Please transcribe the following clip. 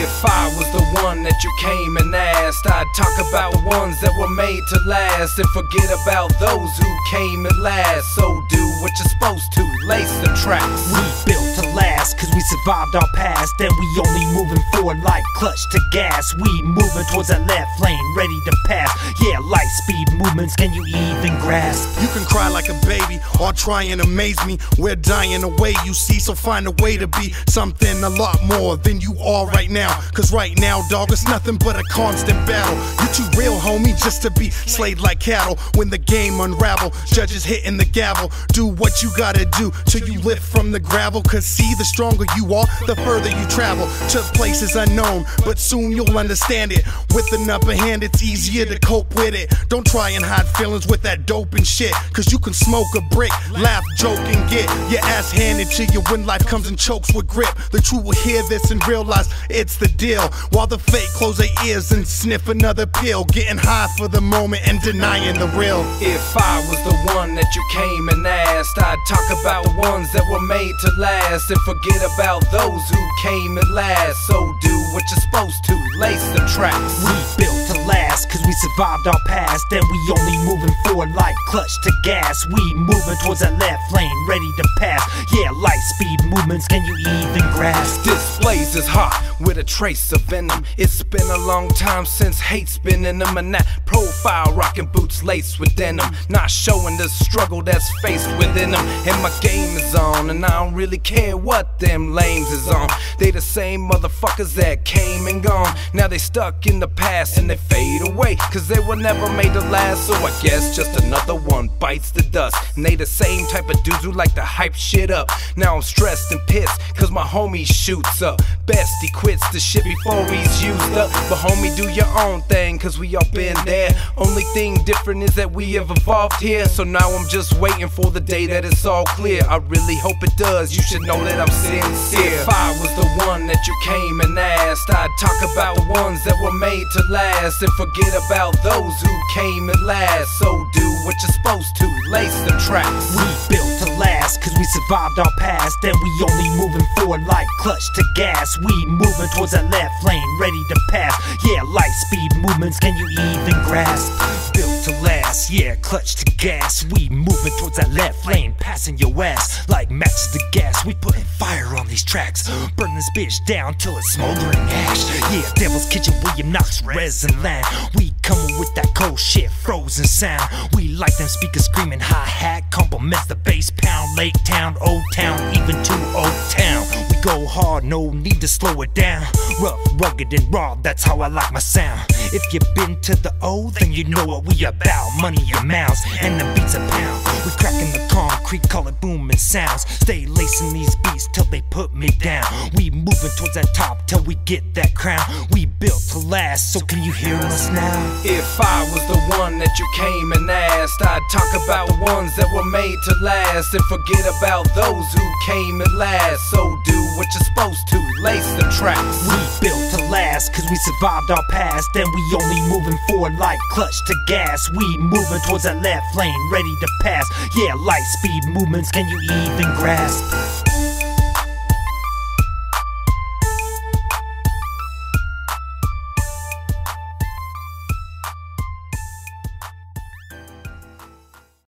If I was the one that you came and asked, I'd talk about ones that were made to last and forget about those who came at last. So do what you're supposed to, lace the tracks. We built to last, cause we survived our past. And we only moving forward like clutch to gas. We moving towards that left lane, ready to pass. Yeah, light speed movements, can you even grasp? You can cry like a baby or try and amaze me. We're dying away, you see, so find a way to be something a lot more than you are right now. Cause right now, dog, it's nothing but a constant battle. You too real, homie, just to be slayed like cattle. When the game unravel, judges hitting the gavel. Do what you gotta do till you lift from the gravel. Cause see, the stronger you are, the further you travel to places unknown. But soon you'll understand it. With an upper hand, it's easier to cope with it. Don't try and hide feelings with that dope and shit. Cause you can smoke a brick, laugh, joke, and get your ass handed to you when life comes and chokes with grip. The true will hear this and realize it's the deal. While the fake close their ears and sniff another pill. Getting high for the moment and denying the real. If I was the one that you came and asked, I'd talk about ones that were made to last and forget about those who came at last. So do what you're supposed to, lace the tracks. We built to last, cause we survived our past. And we only moving forward like clutch to gas. We moving towards that left lane, ready to pass. Yeah, light speed movements, can you even grasp? This blaze is hot with a trace of venom. It's been a long time since hate's been in them, and that profile rocking boots laced with denim. Not showing the struggle that's faced within them. And my game is on, and I don't really care what them lames is on. They the same motherfuckers that came and gone. Now they stuck in the past and they fade away, cause they were never made to last. So I guess just another one bites the dust. And they the same type of dudes who like to hype shit up. Now I'm stressed and pissed, cause my homie shoots up. Best he quits the shit before he's used up. But homie, do your own thing, cause we all been there. Only thing different is that we have evolved here. So now I'm just waiting for the day that it's all clear. I really hope it does. You should know that I'm sincere. If I was the one that you came and asked, I'd talk about ones that were made to last and forget about those who came at last. So do what you're supposed to, lace the tracks. Survived our past. And we only moving forward like clutch to gas. We moving towards that left lane, ready to pass. Yeah, light speed movements, can you even grasp? Built to last, yeah, clutch to gas. We moving towards that left lane, passing your ass like matches to gas. We putting fire on these tracks, burn this bitch down till it's smoldering ash. Yeah, Devil's Kitchen, William Knox, Resonland. We coming with that cold shit, frozen sound. We like them speakers screaming hi hat, compliments the bass pound, Lake Town, Old Town, even to Old Town. We go hard, no need to slow it down. Rough, rugged, and raw, that's how I like my sound. If you've been to the O, then you know what we about. Money amounts, and the beats a pound. We cracking the concrete, call it booming sounds. Stay lacing these beats till they put me down. We moving towards that top till we get that crown. We built to last, so can you hear us now? If I was the one that you came and asked, I'd talk about ones that were made to last and forget about those who came at last. So do what you're supposed to, lace the tracks. We built to last, cause we survived our past. And we only moving forward like clutch to gas. We moving towards that left lane, ready to pass. Yeah, light speed movements, can you even grasp?